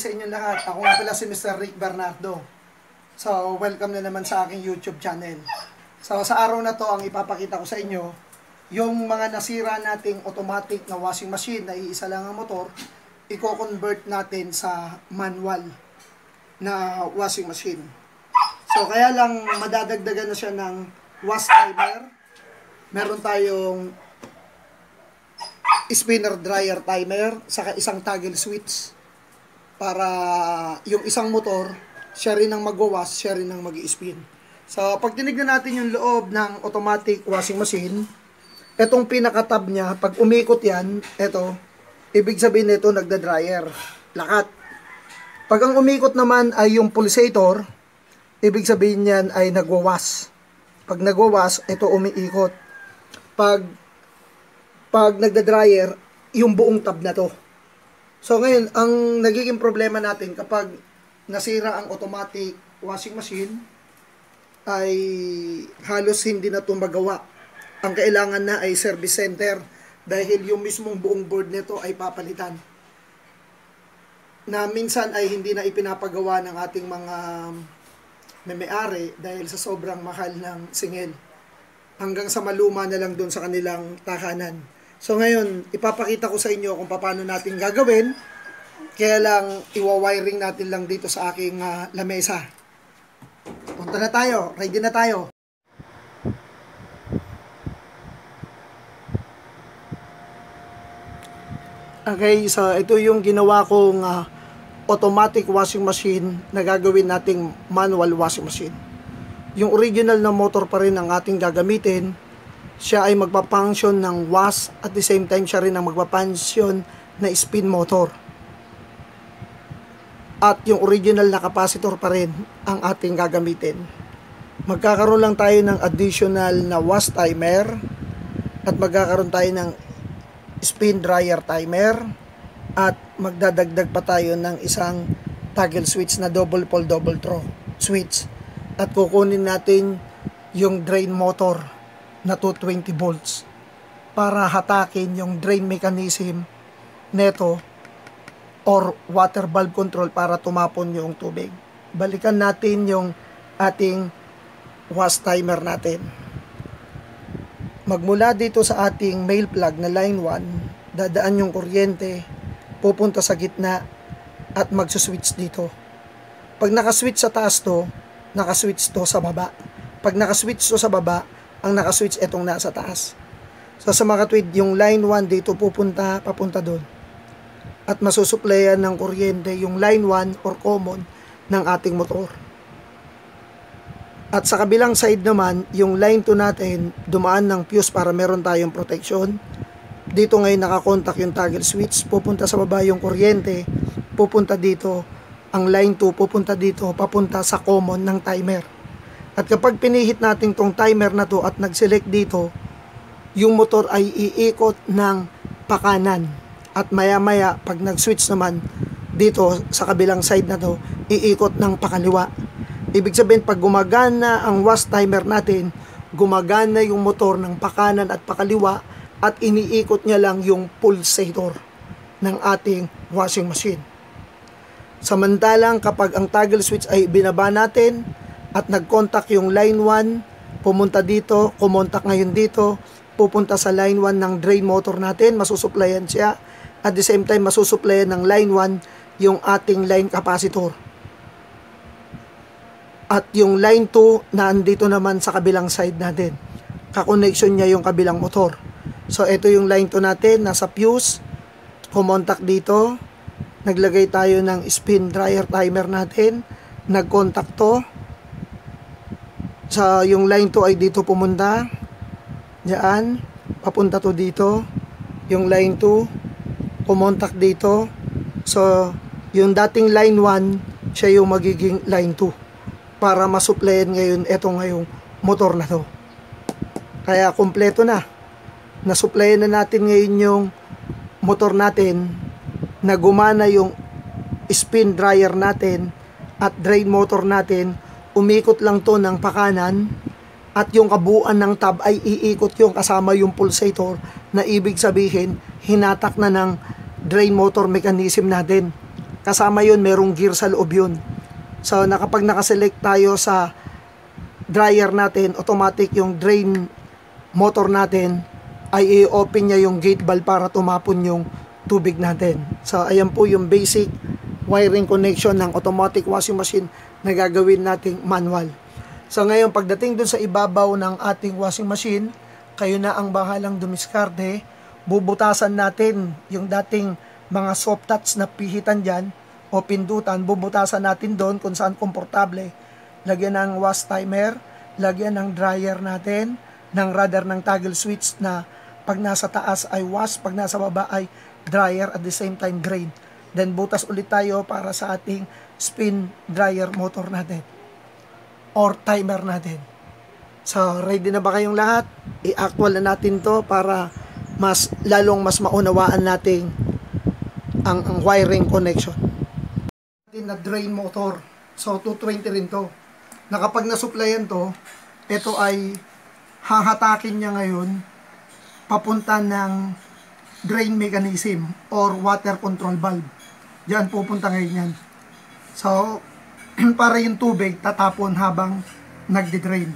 Sa inyo lahat. Ako nga pala si Mr. Rick Bernardo. So, welcome na naman sa aking YouTube channel. So, sa araw na to, ang ipapakita ko sa inyo, yung mga nasira nating automatic na washing machine na iisa lang ang motor, i-convert natin sa manual na washing machine. So, kaya lang madadagdagan na siya ng wash timer. Meron tayong spinner dryer timer, saka isang toggle switch para yung isang motor, siya rin ang magwawas, siya rin ang mag spin So, pag tinignan natin yung loob ng automatic washing machine, etong pinaka-tab niya, pag umikot yan, eto, ibig sabihin nito nagda-dryer. Lakat. Pag ang umikot naman ay yung pulsator, ibig sabihin niyan ay nagwawas. Pag nagwawas, ito umiikot. Pag pag nagda-dryer, yung buong tab na to. So ngayon, ang nagiging problema natin kapag nasira ang automatic washing machine ay halos hindi na ito magawa. Ang kailangan na ay service center dahil yung mismong buong board nito ay papalitan. Na minsan ay hindi na ipinapagawa ng ating mga may-ari dahil sa sobrang mahal ng singil. Hanggang sa maluma na lang doon sa kanilang tahanan. So ngayon, ipapakita ko sa inyo kung paano natin gagawin. Kaya lang, iwa-wiring natin lang dito sa aking uh, lamesa. Punta na tayo. Ready na tayo. Okay, so ito yung ginawa kong uh, automatic washing machine na gagawin nating manual washing machine. Yung original na motor pa rin ang ating gagamitin siya ay magpapunction ng wash at the same time siya rin ang magpapunction na spin motor. At yung original na capacitor pa rin ang ating gagamitin. Magkakaroon lang tayo ng additional na wash timer at magkakaroon tayo ng spin dryer timer at magdadagdag pa tayo ng isang toggle switch na double pole double throw switch at kukunin natin yung drain motor na 220 volts para hatakin yung drain mechanism neto or water valve control para tumapon yung tubig. Balikan natin yung ating wash timer natin. Magmula dito sa ating mail plug na line 1, dadaan yung kuryente, pupunta sa gitna at magsuswitch dito. Pag nakaswitch sa taas to, nakaswitch to sa baba. Pag nakaswitch to sa baba, ang nakaswitch etong nasa taas. So sa mga tweed, yung line 1 dito pupunta, papunta doon. At masusuplayan ng kuryente yung line 1 or common ng ating motor. At sa kabilang side naman, yung line 2 natin, dumaan ng fuse para meron tayong protection. Dito ngayon nakakontak yung toggle switch, pupunta sa baba yung kuryente, pupunta dito, ang line 2 pupunta dito, papunta sa common ng timer. At kapag pinihit natin tong timer na to at nag-select dito, yung motor ay iikot ng pakanan. At maya-maya, pag nag-switch naman dito sa kabilang side na to, iikot ng pakaliwa. Ibig sabihin, pag gumagana ang wash timer natin, gumagana yung motor ng pakanan at pakaliwa at iniikot niya lang yung pulsator ng ating washing machine. Samantalang kapag ang toggle switch ay binaba natin, at nag-contact yung line 1, pumunta dito, kumontak ngayon dito, pupunta sa line 1 ng drain motor natin, masusuplayan siya. At the same time, masusuplayan ng line 1 yung ating line capacitor. At yung line 2, nandito naman sa kabilang side natin. Kakonnection niya yung kabilang motor. So, ito yung line 2 natin, nasa fuse, kumontak dito, naglagay tayo ng spin dryer timer natin, nag-contact to, sa yung line to ay dito pumunta. Diyan papunta to dito. Yung line 2 kumontak dito. So yung dating line 1 siya yung magiging line 2 para masuplayan ngayon eto ngayong motor na to. Kaya kompleto na. Nasuplayan na natin ngayon yung motor natin na gumana yung spin dryer natin at drain motor natin umikot lang to ng pakanan at yung kabuuan ng tab ay iikot yung kasama yung pulsator na ibig sabihin hinatak na ng drain motor mechanism natin kasama yun, merong gear sa loob yun. So, nakapag nakaselect tayo sa dryer natin, automatic yung drain motor natin ay i-open niya yung gate valve para tumapon yung tubig natin. So, ayan po yung basic wiring connection ng automatic washing machine na gagawin nating manual. So, ngayon, pagdating dun sa ibabaw ng ating washing machine, kayo na ang bahalang dumiskarte, bubutasan natin yung dating mga soft touch na pihitan dyan o pindutan, bubutasan natin doon kung saan komportable. Lagyan ng wash timer, lagyan ng dryer natin, ng radar ng toggle switch na pag nasa taas ay wash, pag nasa baba ay dryer at the same time drain. Then butas ulit tayo para sa ating spin dryer motor natin or timer natin. So, ready na ba kayong lahat? I-actual na natin to para mas lalong mas maunawaan nating ang, ang wiring connection. Natin na drain motor. So, 220 rin to. Na kapag nasupplyan to, ito ay hahatakin niya ngayon papunta ng drain mechanism or water control valve. Diyan pupunta ngayon yan. So, para yung tubig tatapon habang nagde-drain.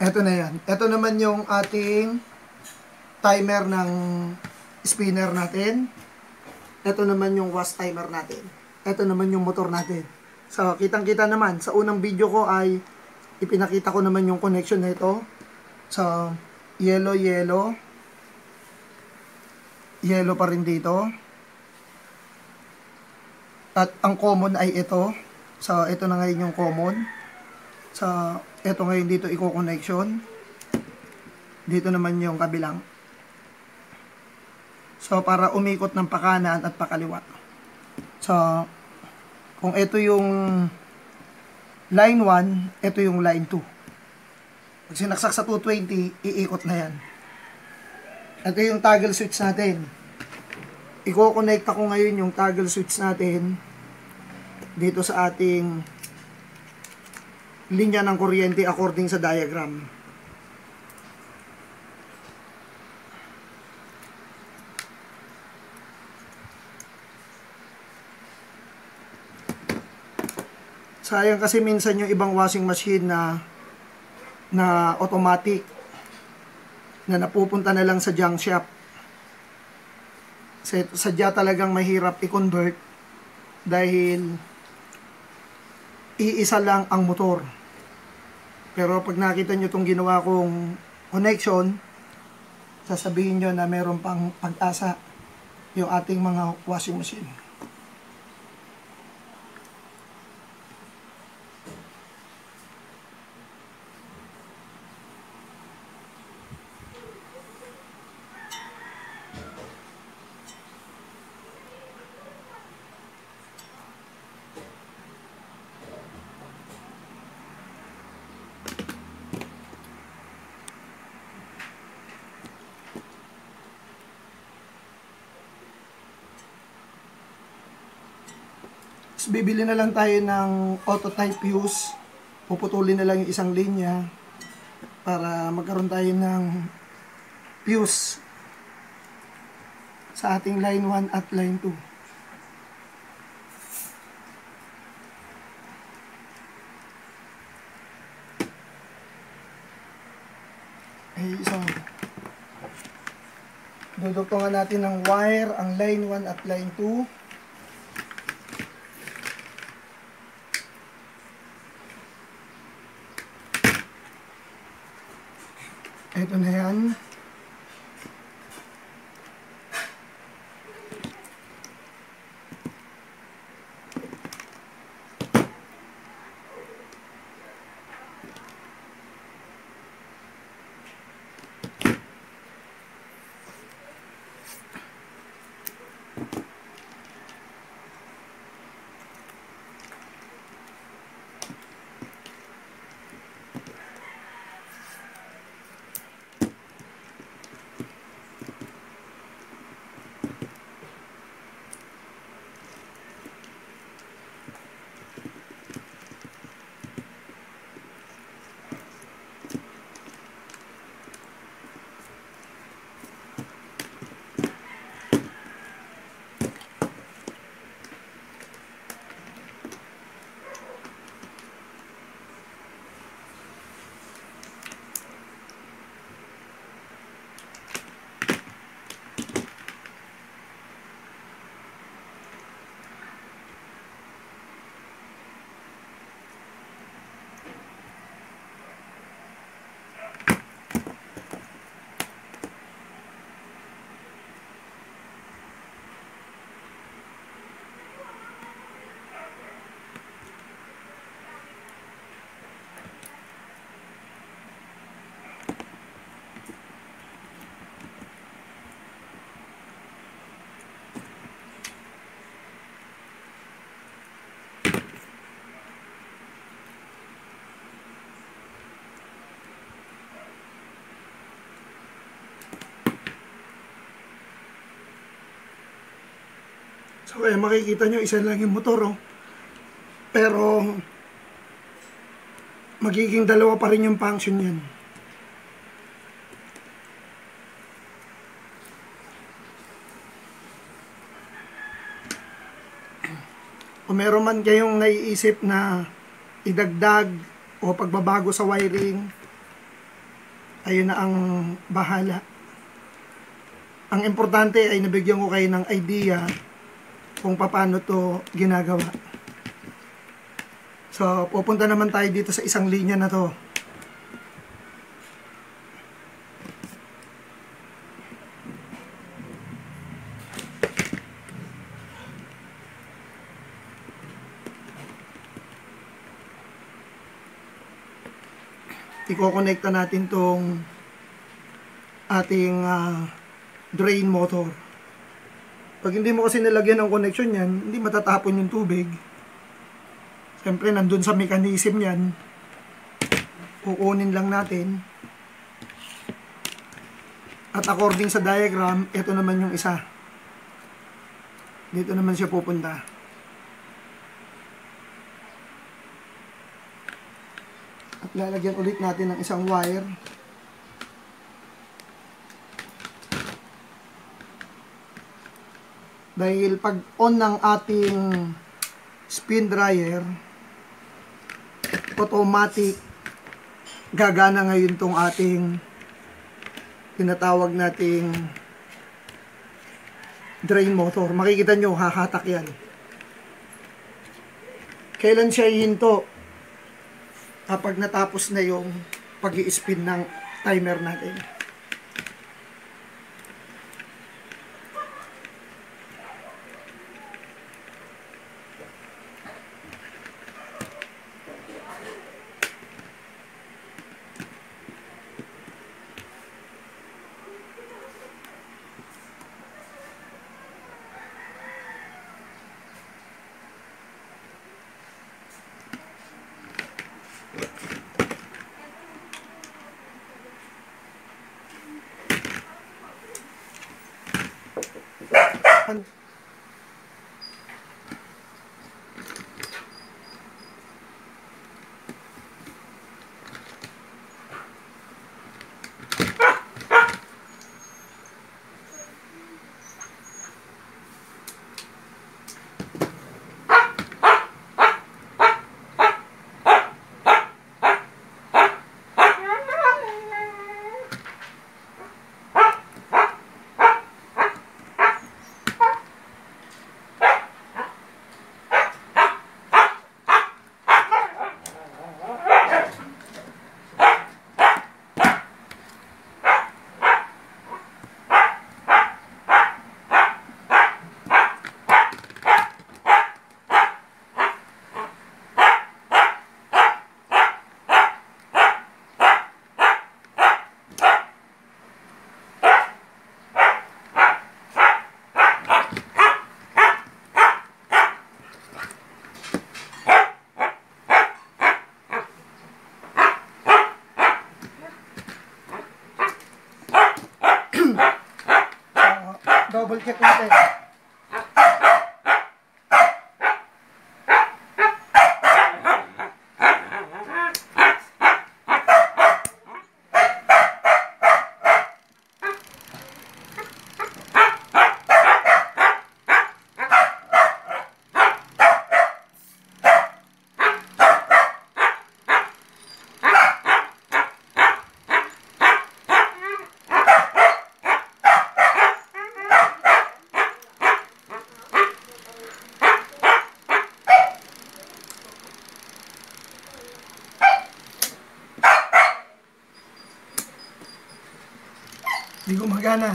Ito na yan. Ito naman yung ating timer ng spinner natin. Ito naman yung wash timer natin. Ito naman yung motor natin. So, kitang-kita naman. Sa unang video ko ay ipinakita ko naman yung connection na ito. So, yellow, yellow. Yellow pa rin dito. At ang common ay ito. So, ito na ngayon yung common. So, ito ngayon dito i-connection. Dito naman yung kabilang. So, para umikot ng pakanan at pakaliwa. So, kung ito yung line 1, ito yung line 2. Pag sinaksak sa 220, iikot na yan. Ito yung toggle switch natin. Iko-connect ako ngayon yung toggle switch natin dito sa ating linya ng kuryente according sa diagram. Sayang kasi minsan yung ibang washing machine na na automatic na napupunta na lang sa junk shop. Sadya talagang mahirap i-convert dahil iisa lang ang motor. Pero pag nakita nyo itong ginawa kong connection, sasabihin nyo na meron pang pag-asa yung ating mga washing machine. Tapos bibili na lang tayo ng auto type fuse. Puputulin na lang yung isang linya para magkaroon tayo ng fuse sa ating line 1 at line 2. Okay, so dudugtungan natin ng wire ang line 1 at line 2. Ito na yan. So kaya makikita nyo, isa lang yung motor oh. Pero magiging dalawa pa rin yung function yan. Kung meron man kayong naiisip na idagdag o pagbabago sa wiring, ayun na ang bahala. Ang importante ay nabigyan ko kayo ng idea kung paano to ginagawa. So, pupunta naman tayo dito sa isang linya na to. Iko-connecta natin tong ating ah, drain motor. Pag hindi mo kasi nilagyan ng connection yan, hindi matatapon yung tubig. Siyempre, nandun sa mechanism yan. Kukunin lang natin. At according sa diagram, ito naman yung isa. Dito naman siya pupunta. At lalagyan ulit natin ng isang wire. Dahil pag on ng ating spin dryer, automatic gagana ngayon tong ating tinatawag nating drain motor. Makikita nyo, hahatak yan. Kailan siya hihinto? Kapag natapos na yung pag spin ng timer natin. Double check natin. Hindi gumagana.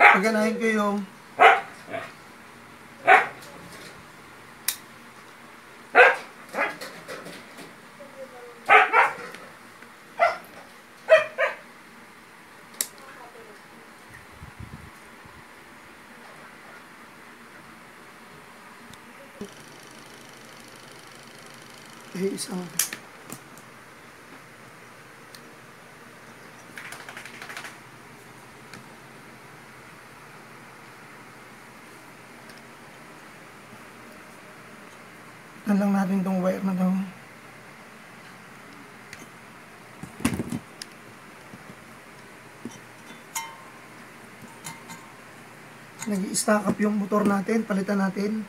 Paganahin ko yung eh, isang Tan lang natin tong wire na to. Nag-i-stack up yung motor natin, palitan natin.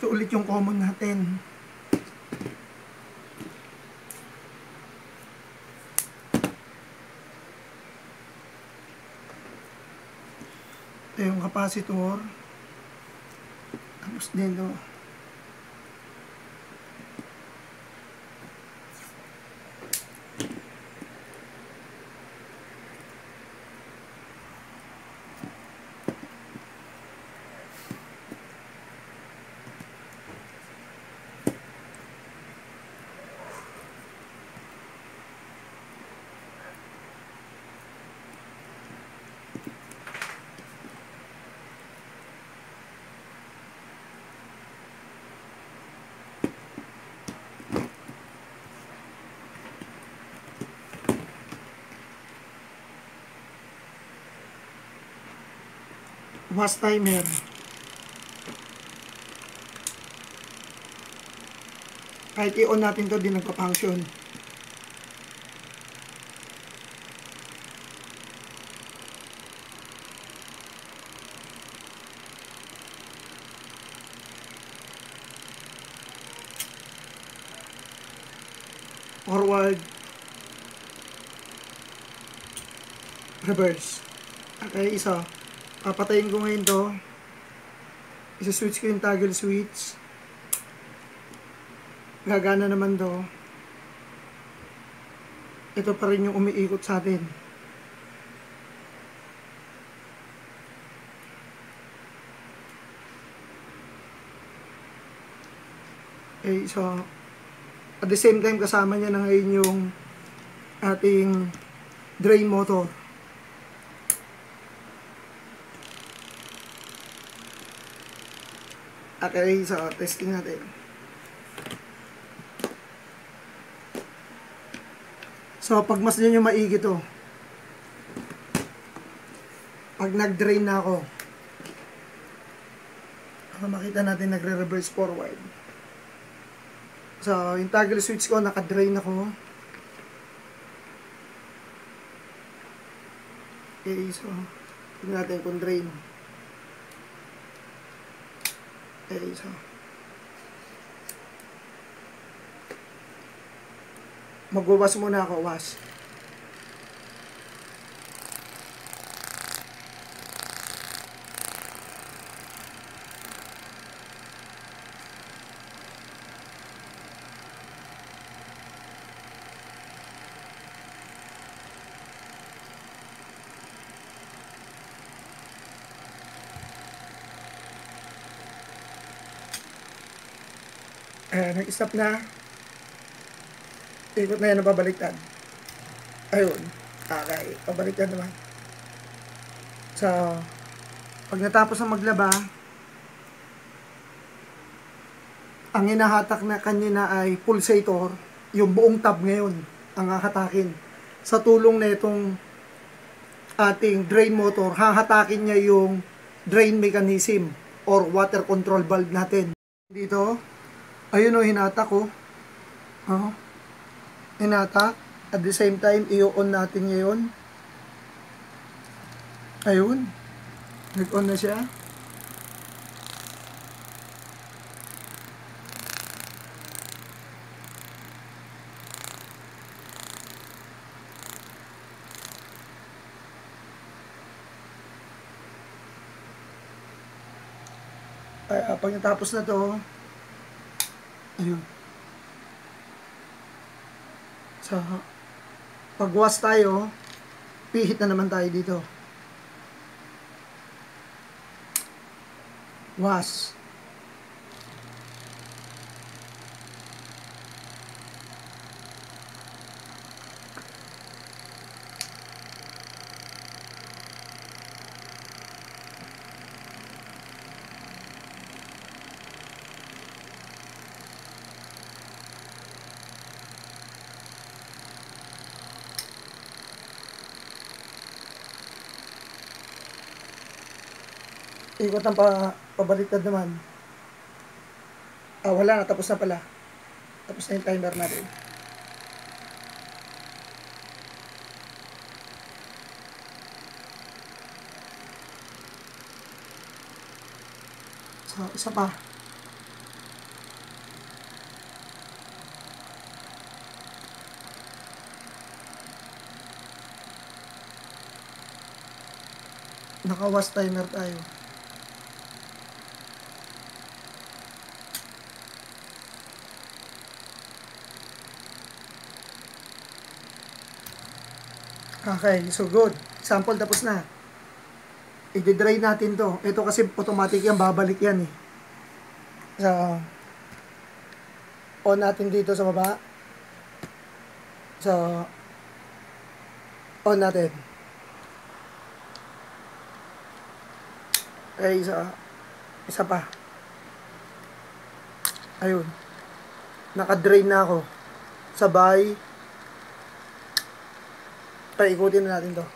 Ito ulit yung common natin. Ito yung capacitor. Tapos dito. Was timer. Kahit i-on natin to, di nagpa-function. Forward. Reverse. Okay, isa. Papatayin ko ngayon to. Isa-switch ko yung toggle switch. Gagana naman to. Ito pa rin yung umiikot sa atin. Okay, so at the same time kasama niya na ngayon yung ating drain motor. Okay, so testing natin. So, pag mas nyo maigi to, pag nag-drain na ako, para makita natin nagre-reverse forward. So, yung toggle switch ko, naka-drain ako. Okay, so, tignan natin kung drain. Okay, so. Magwawas muna ako, was. Ayan, nag-stop na. Ikot na yan, nababaliktad. Ayun. Okay, pabaliktad naman. So, pag natapos ang maglaba, ang hinahatak na kanina ay pulsator, yung buong tab ngayon ang hahatakin. Sa tulong na itong ating drain motor, hahatakin niya yung drain mechanism or water control valve natin. Dito, ayun o, hinatak ko. Oh. Hinatak. At the same time, i-on natin ngayon. Ayun. Nag-on na siya. Ay, ah, pag natapos na to, ayun. Sa pagwas tayo, pihit na naman tayo dito. Was. Ikot ang pa, pabaliktad naman. Ah, wala na. Tapos na pala. Tapos na yung timer natin. So, isa pa. Naka-was timer tayo. Okay, so good. Sample tapos na. I-dry natin to. Ito kasi automatic yan, babalik yan eh. So, on natin dito sa baba. So, on natin. Okay, isa, isa pa. Ayun. Naka-drain na ako. Sabay, paikutin na natin to.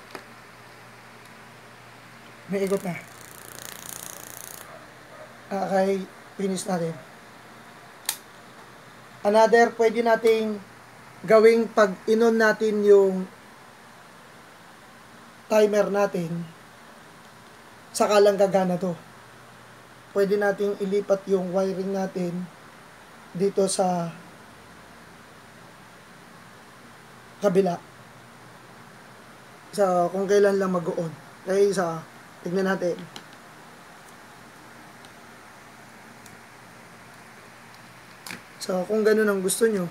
May ikot na. Okay, finish natin. Another, pwede nating gawing pag inon natin yung timer natin, saka lang gagana to. Pwede nating ilipat yung wiring natin dito sa kabila. So, kung kailan lang mag-on. Okay, sa tignan natin. So, kung ganun ang gusto nyo.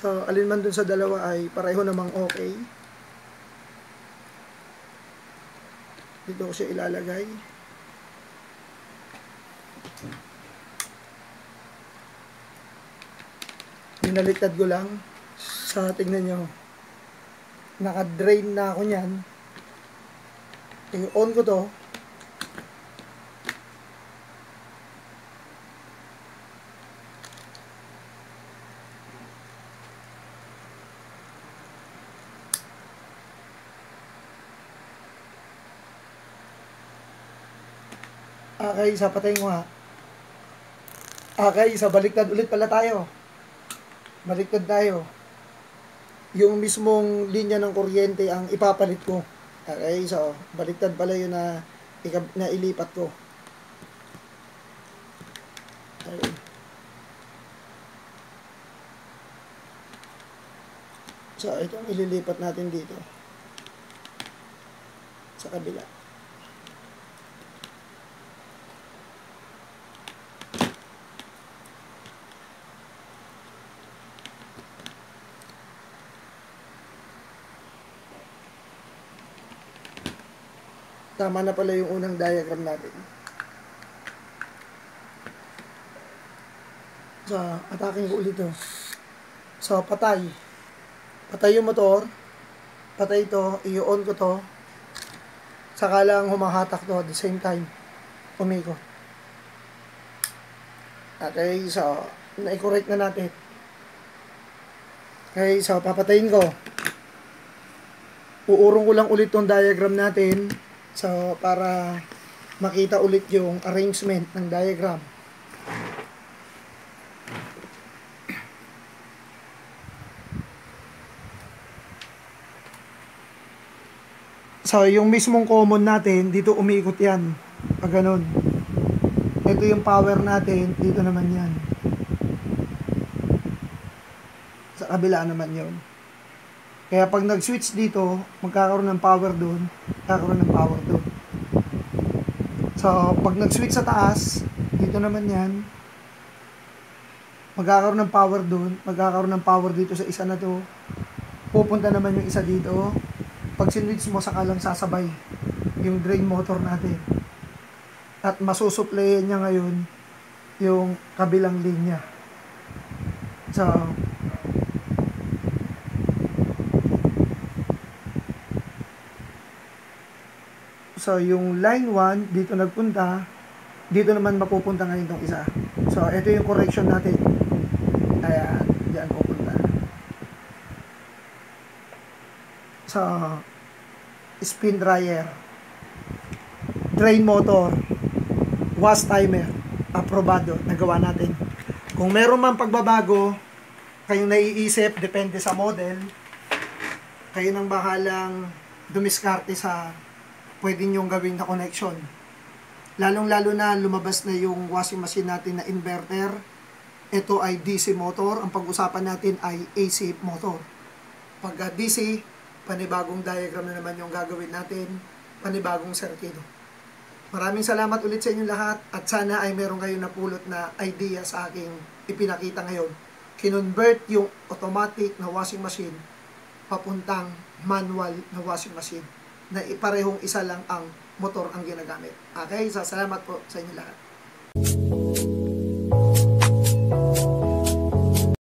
So, alin man dun sa dalawa ay pareho namang okay. Dito ko siya ilalagay. Binaliktad ko lang. So, tignan nyo. Naka-drain na ako niyan. I-on ko to. Okay, isa patay mo ha. Okay, isa baliktad ulit pala tayo. Baliktad tayo. Yung mismong linya ng kuryente ang ipapalit ko. Okay, so baliktad pala yun na, na ilipat ko. Okay. So, ito ang ililipat natin dito. Sa kabila. Tama na pala yung unang diagram natin. So, ataking ko ulit to. So, patay. Patay yung motor. Patay ito. I-on ko to. Saka lang humahatak to at the same time. Umikot. Okay, so, na-correct na natin. Okay, so, papatayin ko. Uurong ko lang ulit tong diagram natin. So, para makita ulit yung arrangement ng diagram. So, yung mismong common natin, dito umiikot yan. Pag ganun. Ito yung power natin, dito naman yan. Sa kabila naman yon. Kaya pag nag-switch dito, magkakaroon ng power doon, magkakaroon ng power doon. So, pag nag-switch sa taas, dito naman yan, magkakaroon ng power doon, magkakaroon ng power dito sa isa na to, pupunta naman yung isa dito. Pag sinwitch mo, saka lang sasabay yung drain motor natin. At masusuplayan niya ngayon yung kabilang linya. So, So, yung line 1, dito nagpunta, dito naman mapupunta ngayon tong isa. So, ito yung correction natin. Ayan, diyan pupunta. So, spin dryer, drain motor, wash timer, aprobado, nagawa natin. Kung meron man pagbabago, kayong naiisip, depende sa model, kayo nang bahalang dumiskarte sa pwede nyong gawin na connection. Lalong-lalo na lumabas na yung washing machine natin na inverter. Ito ay DC motor. Ang pag-usapan natin ay AC motor. Pag ah, DC, panibagong diagram na naman yung gagawin natin. Panibagong serkido. Maraming salamat ulit sa inyong lahat at sana ay meron kayong napulot na idea sa aking ipinakita ngayon. Kinonvert yung automatic na washing machine papuntang manual na washing machine na parehong isa lang ang motor ang ginagamit. Okay, so salamat po sa inyo lahat.